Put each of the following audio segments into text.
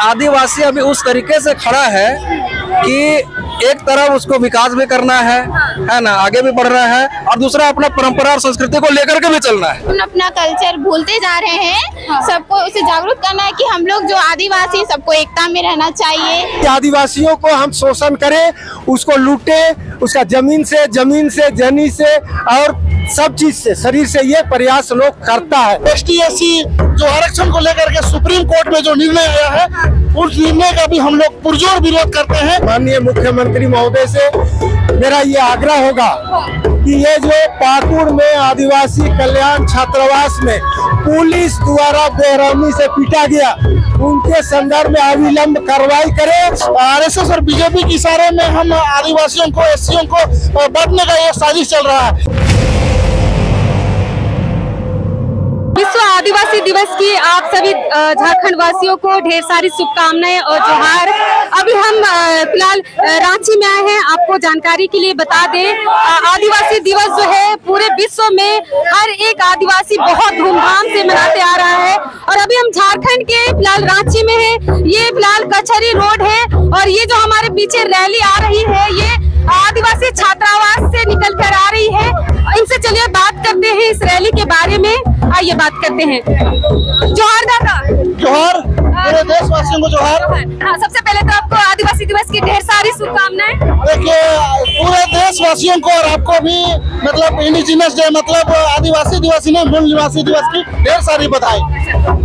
आदिवासी अभी उस तरीके से खड़ा है कि एक तरफ़ उसको विकास भी करना है है ना आगे भी बढ़ना है और दूसरा अपना परंपरा और संस्कृति को लेकर के भी चलना है। हम अपना कल्चर भूलते जा रहे हैं। सबको उसे जागरूक करना है कि हम लोग जो आदिवासी सबको एकता में रहना चाहिए। आदिवासियों को हम शोषण करें उसको लूटे उसका ज़मीन से ज़मीन से जनी से और सब चीज़ से शरीर से ये प्रयास लोग करता है। एस टी जो आरक्षण को लेकर के सुप्रीम कोर्ट में जो निर्णय आया है उस निर्णय का भी हम लोग पुरजोर विरोध करते हैं। माननीय मुख्यमंत्री महोदय से मेरा ये आग्रह होगा कि ये जो पाकुड़ में आदिवासी कल्याण छात्रावास में पुलिस द्वारा बेरहमी से पीटा गया उनके संदर्भ में अविलंब कार्रवाई करें। आरएसएस और बीजेपी की इशारे में हम आदिवासियों को एस को बांटने का ये साजिश चल रहा है। विश्व आदिवासी दिवस की आप सभी झारखंड वासियों को ढेर सारी शुभकामनाएँ और जोहार। अभी हम फ़िलहाल रांची में आए हैं। आपको जानकारी के लिए बता दें आदिवासी दिवस जो है, पूरे विश्व में हर एक आदिवासी बहुत धूमधाम से मनाते आ रहा है। और अभी हम झारखंड के, फ़िलहाल, रांची में है। ये, फ़िलहाल, कचहरी रोड है और ये जो हमारे पीछे रैली आ रही है, ये आदिवासी छात्रावास से निकल कर आ रही है। इनसे चलिए बात करते हैं इस रैली के बारे में। आइए बात करते हैं। जोहर दादा। जोहार? पूरे देशवासियों को जोहार। हाँ सबसे पहले तो आपको आदिवासी दिवस की ढेर सारी शुभकामनाएँ। देखिए पूरे देशवासियों को और आपको भी मतलब इंडिजिनस डे मतलब आदिवासी दिवस ने मूल निवासी दिवस की ढेर सारी बधाई।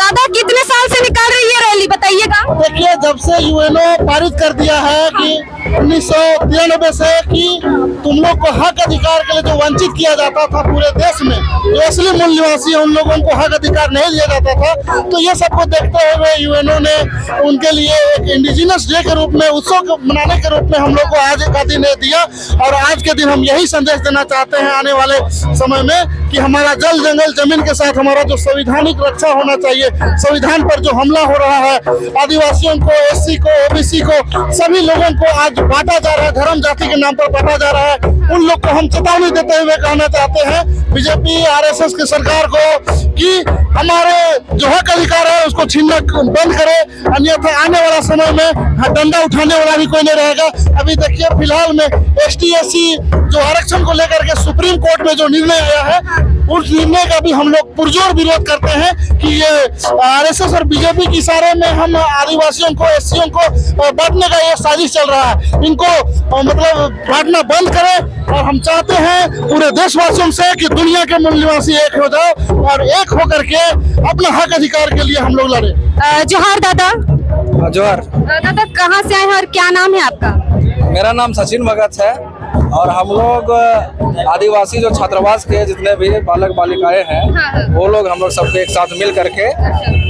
दादा कितने साल से निकाल रही है रैली बताइएगा? देखिए जब से यूएनओ पारित कर दिया है कि उन्नीस सौ तिरानबे से कि तुम लोग को हक अधिकार के लिए जो वंचित किया जाता था पूरे देश में जो असली मूल निवासी है उन लोगों को हक अधिकार नहीं दिया जाता था। तो ये सबको देखते हुए यूएनओ ने उनके लिए एक इंडिजिनस डे के रूप में, उत्सव मनाने के रूप में हम लोग को आज का दिन दिया। और आज के दिन हम यही संदेश देना चाहते हैं आने वाले समय में कि हमारा जल जंगल ज़मीन के साथ हमारा जो संविधानिक रक्षा होना चाहिए, संविधान पर जो हमला हो रहा है, आदिवासियों को एससी को ओबीसी को, सभी लोगों को आज बांटा जा रहा है, धर्म जाति के नाम पर बांटा जा रहा है। उन लोग को हम चेतावनी देते हुए कहना चाहते हैं बीजेपी, आरएसएस की सरकार को कि हमारे जो हक अधिकार है उसको छीनना बंद करे। अन्यथा आने वाला समय में डंडा उठाने वाला भी कोई नहीं रहेगा। अभी देखिए, फ़िलहाल में एस जो आरक्षण को लेकर के सुप्रीम कोर्ट में जो निर्णय आया है उस निर्णय का भी हम लोग पुरजोर विरोध करते हैं कि ये आरएसएस और बीजेपी के इशारे में हम आदिवासियों को एस को बांटने का ये साजिश चल रहा है। इनको मतलब बांटना बंद करें और हम चाहते हैं पूरे देशवासियों से कि दुनिया के मूल निवासी एक हो जाओ और एक होकर के अपना हक अधिकार के लिए हम लोग लड़े। जोहार दादा। जोहर। दादा कहाँ से आए हैं और क्या नाम है आपका? मेरा नाम सचिन भगत है। और हम लोग आदिवासी जो छात्रावास के जितने भी बालक बालिकाएँ हाँ, हाँ। हैं। वो लोग हम लोग सबके एक साथ मिल करके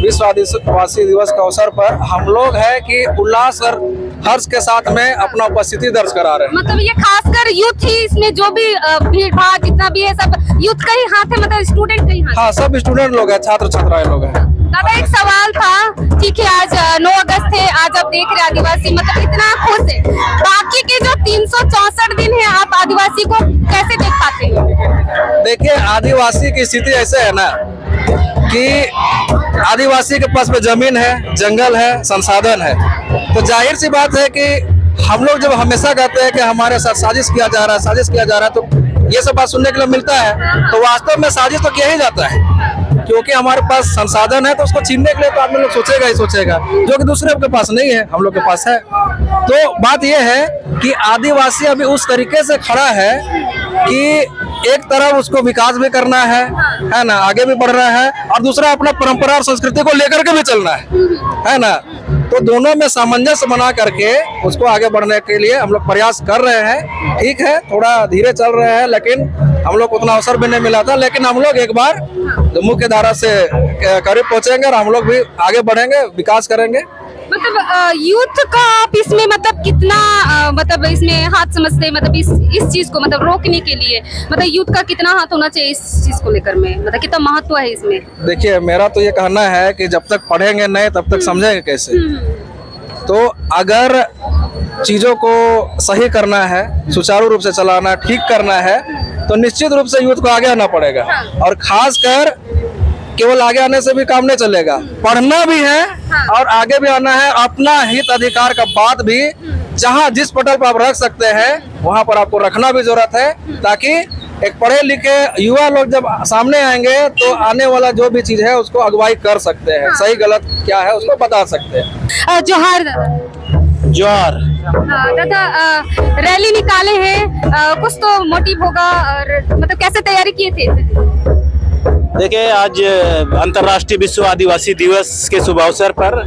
विश्व आदिवासी दिवस के अवसर पर हम लोग है कि उल्लास और हर्ष के साथ में अपना उपस्थिति दर्ज करा रहे हैं। मतलब ये खासकर यूथ ही इसमें जो भी भीड़ भाड़ जितना भी है सब यूथ का ही हाथ है मतलब स्टूडेंट का ही हाथ हाँ सब स्टूडेंट लोग हैं छात्र छात्राएँ लोग हैं। दादा एक सवाल था ठीक है आज नौ अगस्त है, आज आप देख रहे आदिवासी मतलब इतना खुश है। बाकी के जो तीन दिन है, आप आदिवासी को कैसे देख पाते हैं? देखिए, आदिवासी की स्थिति ऐसे है ना, कि आदिवासी के पास में ज़मीन है, जंगल है, संसाधन है। तो ज़ाहिर सी बात है कि हम लोग जब हमेशा कहते हैं कि हमारे साथ साजिश किया जा रहा है, साजिश किया जा रहा है तो ये सब बात सुनने के लिए मिलता है। तो वास्तव में साजिश तो किया ही जाता है। क्योंकि हमारे पास संसाधन है तो उसको छीनने के लिए तो आदमी लोग सोचेगा ही सोचेगा, जो कि दूसरे के पास नहीं है, हम लोग के पास है। तो बात यह है कि आदिवासी अभी उस तरीके से खड़ा है कि एक तरफ़ उसको विकास भी करना है है ना, आगे भी बढ़ रहा है, और दूसरा अपना परंपरा और संस्कृति को लेकर के भी चलना है है ना। तो दोनों में सामंजस्य बना करके उसको आगे बढ़ने के लिए हम लोग प्रयास कर रहे हैं। ठीक है, थोड़ा धीरे चल रहे हैं, लेकिन हम लोग को उतना अवसर भी नहीं मिला था लेकिन हम लोग एक बार मुख्य धारा से करीब पहुँचेंगे और हम लोग भी आगे बढ़ेंगे विकास करेंगे। मतलब यूथ का आप इसमें मतलब कितना मतलब इसमें हाथ समझते हैं मतलब इस इस चीज़ को मतलब रोकने के लिए? मतलब यूथ का कितना हाथ होना चाहिए इस चीज़ को लेकर में? मतलब कितना महत्व है इसमें? देखिए मेरा तो ये कहना है कि जब तक पढ़ेंगे नहीं तब तक समझेंगे कैसे? तो अगर चीज़ों को सही करना है सुचारू रूप से चलाना ठीक करना है तो निश्चित रूप से यूथ को आगे आना पड़ेगा। हाँ। और खासकर केवल आगे आने से भी काम नहीं चलेगा। पढ़ना भी है हाँ। और आगे भी आना है। अपना हित अधिकार का बात भी जहाँ जिस पटल पर आप रख सकते हैं वहाँ पर आपको रखना भी ज़रूरत है। ताकि एक पढ़े लिखे युवा लोग जब सामने आएँगे तो आने वाला जो भी चीज़ है उसको अगुवाई कर सकते हैं। हाँ। सही गलत क्या है उसको बता सकते हैं। जोहार। जोहार हाँ, दादा रैली निकाले हैं। कुछ तो मोटिव होगा और मतलब कैसे तैयारी किए थे? देखिए आज अंतर्राष्ट्रीय विश्व आदिवासी दिवस के शुभ अवसर पर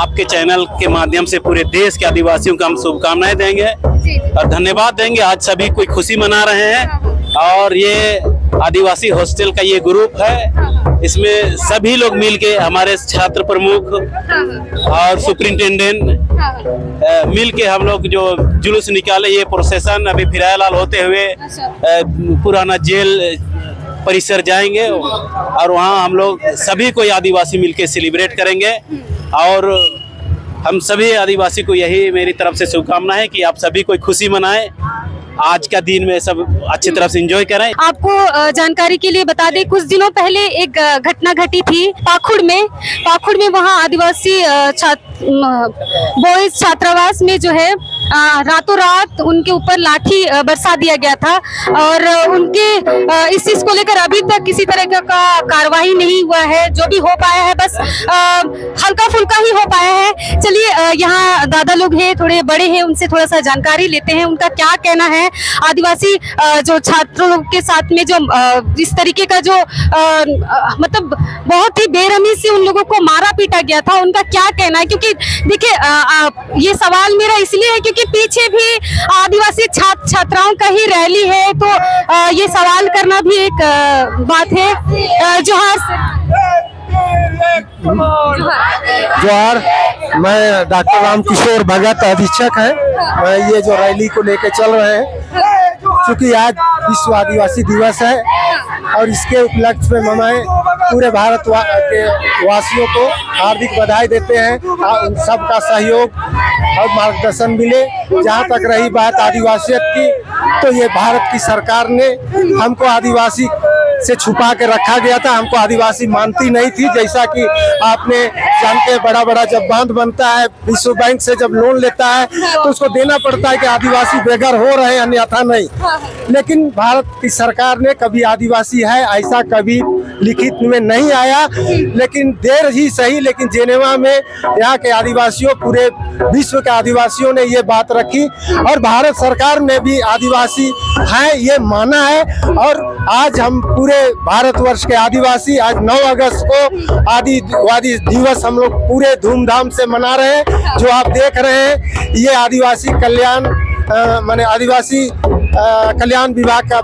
आपके चैनल के माध्यम से पूरे देश के आदिवासियों को हम शुभकामनाएँ देंगे और धन्यवाद देंगे। आज सभी कोई खुशी मना रहे हैं। और ये आदिवासी हॉस्टल का ये ग्रुप है। इसमें सभी लोग मिलके हमारे छात्र प्रमुख और सुप्रिंटेंडेंट मिल के हम लोग जो जुलूस निकाले, ये प्रोसेसन अभी फिरालाल होते हुए पुराना जेल परिसर जाएँगे और वहाँ हम लोग सभी कोई आदिवासी मिलके सेलिब्रेट करेंगे। और हम सभी आदिवासी को यही मेरी तरफ़ से शुभकामना है कि आप सभी कोई खुशी मनाएँ। आज का दिन में सब अच्छी तरह से इंजॉय करें आपको जानकारी के लिए बता दें, कुछ दिनों पहले एक घटना घटी थी पाखुड़ में। पाखुड़ में वहाँ आदिवासी छात्र बॉयज़ छात्रावास में जो है रातों रात उनके ऊपर लाठी बरसा दिया गया था और उनके इस चीज़ को लेकर अभी तक किसी तरह का, कार्रवाई नहीं हुआ है। जो भी हो पाया है बस हल्का फुल्का ही हो पाया है। चलिए यहाँ दादा लोग हैं थोड़े बड़े हैं उनसे थोड़ा सा जानकारी लेते हैं उनका क्या कहना है? आदिवासी जो छात्रों के साथ में जो इस तरीके का जो मतलब बहुत ही बेरहमी से उन लोगों को मारा पीटा गया था उनका क्या कहना है? क्योंकि अ, ये सवाल मेरा इसलिए है क्योंकि पीछे भी आदिवासी छात्र छात्राओं का ही रैली है। तो ये सवाल करना भी एक बात है। जोहार जोहार मैं डॉक्टर राम किशोर भगत अधीक्षक है। मैं ये जो रैली को लेकर चल रहे हैं क्योंकि आज विश्व आदिवासी दिवस है और इसके उपलक्ष्य में मनाए पूरे भारत वा, के वासियों को हार्दिक बधाई देते हैं। उन सबका सहयोग और मार्गदर्शन मिले। जहाँ तक रही बात आदिवासियत की तो ये भारत की सरकार ने हमको आदिवासी से छुपा के रखा गया था। हमको आदिवासी मानती नहीं थी, जैसा कि आपने जानते हैं बड़ा बड़ा जब बाँध बनता है, विश्व बैंक से जब लोन लेता है तो उसको देना पड़ता है कि आदिवासी बेघर हो रहे हैं, अन्यथा नहीं। लेकिन भारत की सरकार ने कभी आदिवासी है, ऐसा कभी लिखित में नहीं आया। लेकिन देर ही सही, लेकिन जेनेवा में यहाँ के आदिवासियों, पूरे विश्व के आदिवासियों ने ये बात रखी। और भारत सरकार ने भी आदिवासी हैं, ये माना है। और आज हम पूरे भारतवर्ष के आदिवासी, आज 9 अगस्त को आदिवासी दिवस हम लोग पूरे धूमधाम से मना रहे हैं, जो आप देख रहे हैं, ये आदिवासी कल्याण मैंने आदिवासी कल्याण विभाग का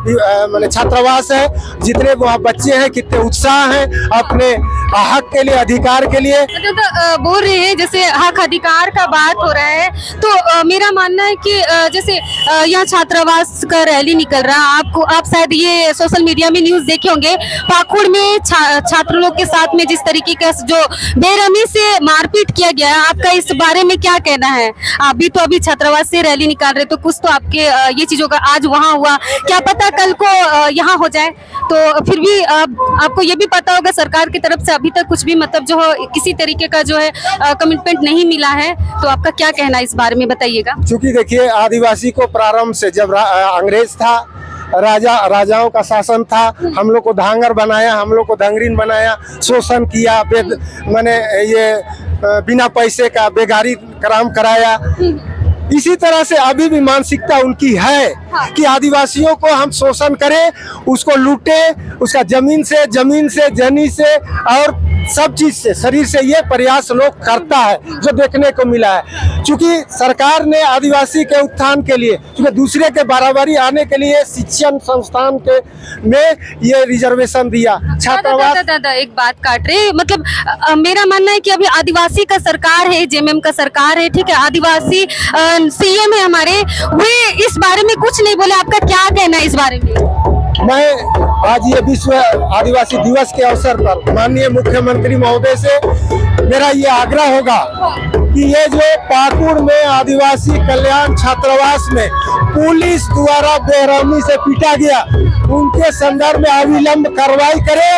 मैंने छात्रावास है। जितने वहाँ बच्चे हैं कितने उत्साह हैं अपने हक के लिए अधिकार के लिए। तो, तो बोल रहे हैं जैसे हक अधिकार का बात हो रहा है तो मेरा मानना है कि जैसे यहाँ छात्रावास का रैली निकल रहा है। आपको आप शायद ये सोशल मीडिया में न्यूज़ देखे होंगे पाखुड़ में छात्र लोग के साथ में जिस तरीके का जो बेरहमी से मारपीट किया गया है आपका इस बारे में क्या कहना है? आप भी तो अभी छात्रावास से रैली निकाल रहे तो कुछ तो आपके ये चीज़ों का आज वहाँ हुआ। क्या पता कल को यहाँ हो जाए। तो फिर भी अ, आपको ये भी पता होगा सरकार की तरफ़ से अभी तक कुछ भी मतलब जो किसी तरीके का जो है कमिटमेंट नहीं मिला है। तो आपका क्या कहना है इस बारे में बताइएगा? चूँकि देखिए आदिवासी को प्रारंभ से जब अंग्रेज़ था राजा राजाओं का शासन था हम लोग को धांगर बनाया हम लोग को दंगरीन बनाया शोषण किया मैंने ये बिना पैसे का बेगारी कराम कराया। इसी तरह से अभी भी मानसिकता उनकी है कि आदिवासियों को हम शोषण करें उसको लूटे उसका ज़मीन से ज़मीन से जनी से और सब चीज़ से शरीर से ये प्रयास लोग करता है जो देखने को मिला है। क्योंकि सरकार ने आदिवासी के उत्थान के लिए क्योंकि दूसरे के बराबरी आने के लिए शिक्षण संस्थान के में ये रिजर्वेशन दिया। छात्रावास दादा एक बात काट रहे मतलब अ, मेरा मानना है कि अभी आदिवासी का सरकार है जेएमएम का सरकार है ठीक है? आदिवासी सीएम है हमारे। वे इस बारे में कुछ नहीं बोले। आपका क्या कहना है इस बारे में? मैं आज ये विश्व आदिवासी दिवस के अवसर पर माननीय मुख्यमंत्री महोदय से मेरा ये आग्रह होगा कि ये जो पाकुड़ में आदिवासी कल्याण छात्रावास में पुलिस द्वारा बेरहमी से पीटा गया, उनके संदर्भ में अविलंब कार्रवाई करे।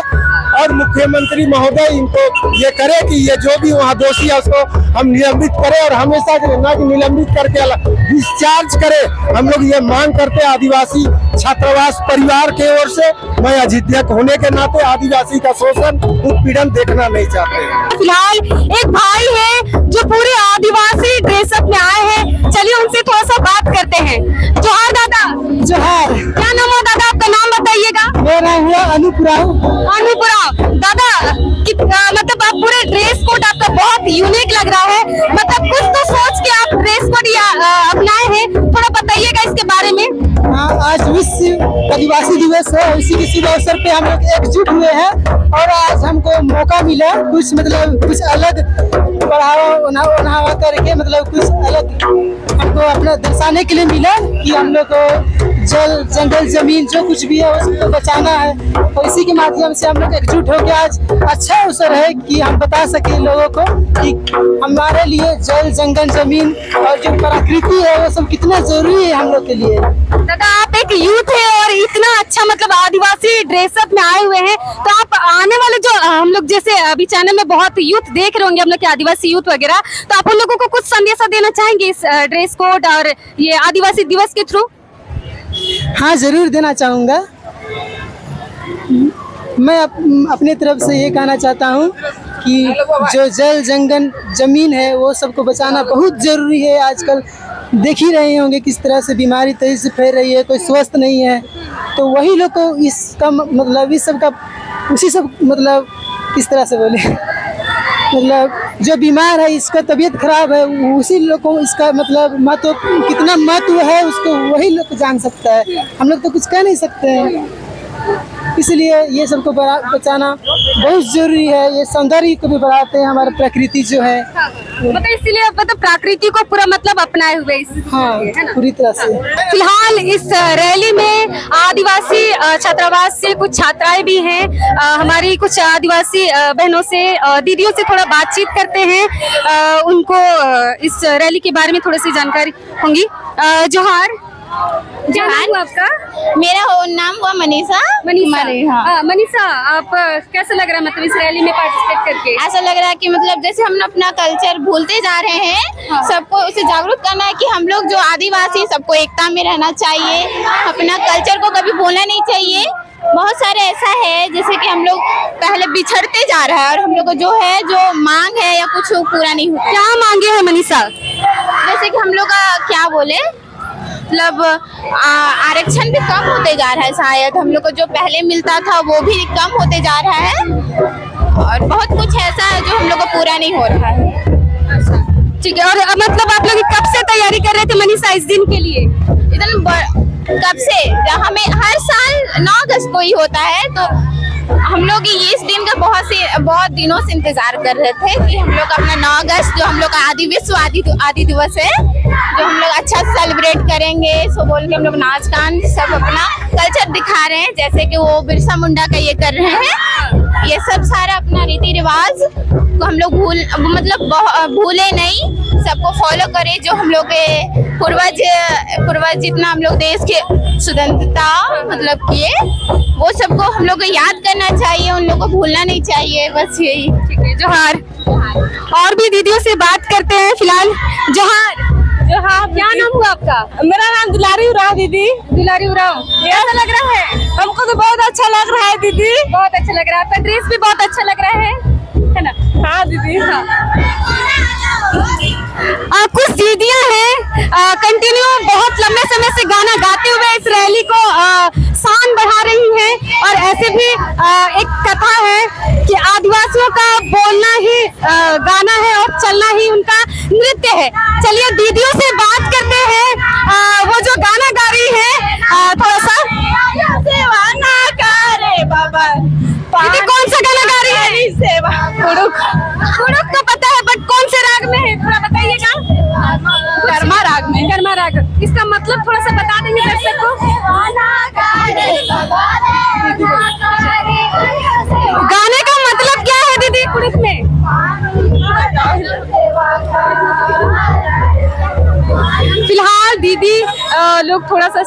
और मुख्यमंत्री महोदय इनको ये करे कि ये जो भी वहाँ दोषी है उसको हम निलंबित करें और हमेशा के ना कि निलंबित करके डिस्चार्ज करे। हम लोग ये मांग करते हैं आदिवासी छात्रावास परिवार के ओर से। मैं अजित्यक होने के नाते आदिवासी का शोषण उत्पीड़न देखना नहीं चाहते फ़िलहाल एक भाई है जो पूरे आदिवासी ड्रेसअप में आए हैं। चलिए उनसे थोड़ा सा बात करते हैं। जोहार दादा। जोहार। क्या नाम है दादा? आपका नाम? बताइएगा। मेरा हुआ अनुपुराव। अनुपुरा दादा मतलब आप पूरे ड्रेस कोड आपका बहुत यूनिक लग रहा है। मतलब कुछ तो सोच के आप ड्रेस कोड अपनाए हैं। थोड़ा बताइएगा इसके बारे में। हाँ, आज विश्व आदिवासी दिवस है। इसी के शुभ अवसर पे हम लोग एकजुट हुए हैं। और आज हमको मौका मिला कुछ मतलब कुछ अलग बढ़ावा उन्हा- उन्हावा करके मतलब कुछ अलग हमको अपना दर्शाने के लिए मिला कि हम लोग को जल, जंगल, ज़मीन, जो कुछ भी है, उसको बचाना है। और इसी के माध्यम से हम लोग एकजुट होकर आज अच्छा अवसर है कि हम बता सके लोगों को कि हमारे लिए जल, जंगल, ज़मीन और जो प्रकृति है, वो सब कितना ज़रूरी है हम लोग के लिए। दादा, आप एक यूथ है और इतना अच्छा मतलब आदिवासी ड्रेसअप में आए हुए हैं। तो आप आने वाले जो हम लोग जैसे अभी चैनल में बहुत यूथ देख रहे होंगे हम लोग के आदिवासी यूथ वगैरह तो आप उन लोगों को कुछ संदेशा देना चाहेंगे इस ड्रेस कोड और ये आदिवासी दिवस के थ्रू? हाँ ज़रूर देना चाहूँगा। मैं अप, अपने तरफ़ से ये कहना चाहता हूँ कि जो जल जंगल ज़मीन है वो सबको बचाना बहुत ज़रूरी है आजकल। देख ही रहे होंगे किस तरह से बीमारी तेज़ी से फैल रही है कोई स्वस्थ नहीं है। तो वही लोग को इसका मतलब इस सब का उसी सब मतलब किस तरह से बोले? मतलब जो बीमार है, इसका तबीयत खराब है, उसी लोग को इसका मतलब महत्व कितना महत्व है, उसको वही लोग जान सकता है। हम लोग तो कुछ कह नहीं सकते हैं। इसलिए ये सबको बचाना बहुत ज़रूरी है। ये सौंदर्य को भी बढ़ाते हैं हमारे प्रकृति जो है। मतलब इसीलिए मतलब प्रकृति को पूरा मतलब अपनाए हुए इस हाँ है पूरी तरह से। फ़िलहाल इस रैली में आदिवासी छात्रावास से कुछ छात्राएँ भी हैं। हमारी कुछ आदिवासी बहनों से दीदियों से थोड़ा बातचीत करते हैं। उनको इस रैली के बारे में थोड़ी सी जानकारी होंगी। जोहार क्या नाम हुआ आपका? मेरा हो- नाम हुआ मनीषा मनीषा। हाँ। हाँ, मनीषा आप कैसा लग रहा है मतलब इस रैली में पार्टिसिपेट करके? ऐसा लग रहा है कि मतलब जैसे हम अपना कल्चर भूलते जा रहे हैं हाँ। सबको उसे जागरूक करना है कि हम लोग जो आदिवासी सबको एकता में रहना चाहिए। अपना कल्चर को कभी भूलना नहीं चाहिए। बहुत सारे ऐसा है जैसे कि हम लोग पहले बिछड़ते जा रहा है और हम लोग को जो है जो मांग है या कुछ पूरा नहीं होता। क्या मांगे हैं मनीषा? जैसे कि हम लोग क्या बोले? मतलब आरक्षण भी कम होते जा रहा है शायद। हम लोग को जो पहले मिलता था वो भी कम होते जा रहा है। और बहुत कुछ ऐसा है जो हम लोग को पूरा नहीं हो रहा है। ठीक है और मतलब आप लोग कब से तैयारी कर रहे थे मनीषा इस दिन के लिए? इधर कब से? हमें हर साल 9 अगस्त को ही होता है तो हम लोग इस दिन का बहुत से बहुत दिनों से इंतज़ार कर रहे थे कि हम लोग अपना 9 अगस्त जो हम लोग का आदि विश्व आदि आदि दिवस है जो हम लोग अच्छा सेलिब्रेट करेंगे, सो बोल के हम लोग नाच गान सब अपना कल्चर दिखा रहे हैं। जैसे कि वो बिरसा मुंडा का ये कर रहे हैं। ये सब सारा अपना रीति रिवाज को हम लोग भूल मतलब भूले नहीं। सबको फॉलो करें, जो हम लोग के पूर्वज पूर्वज जितना हम लोग देश के स्वतंत्रता मतलब किए, वो सबको हम लोग को याद करना चाहिए, उन लोग को भूलना नहीं चाहिए, बस यही, ठीक है, जोहार। और भी दीदियों से बात करते हैं, फ़िलहाल, जोहार। जोहार क्या नाम हुआ आपका? मेरा नाम दुलारी उराव दीदी। दुलारी उराव। कैसा लग रहा है? हमको तो बहुत अच्छा लग रहा है दीदी। बहुत अच्छा लग रहा है। आपका ड्रेस भी बहुत अच्छा लग रहा है। है ना? हाँ दीदी हाँ। आ, कुछ दीदियाँ हैं कंटिन्यू बहुत लंबे समय से गाना गाते हुए इस रैली को आ, शान बढ़ा रही हैं और ऐसे भी आ, एक कथा है कि आदिवासियों का बोलना ही आ, गाना है और चलना ही उनका नृत्य है। चलिए दीदियों से बात करते हैं वो जो गाना गा रही है दीदी लोग थोड़ा सा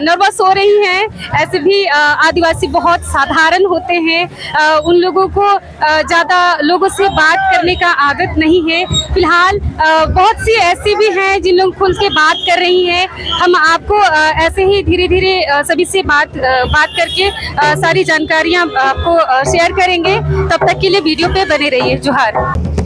नर्वस हो रही हैं। ऐसे भी आदिवासी बहुत साधारण होते हैं। उन लोगों को ज़्यादा लोगों से बात करने का आदत नहीं है। फ़िलहाल बहुत सी ऐसी भी हैं जिन लोग खुल के बात कर रही हैं। हम आपको ऐसे ही धीरे धीरे सभी से बात बात करके सारी जानकारियाँ आपको शेयर करेंगे। तब तक के लिए वीडियो पे बने रहिए। जोहार।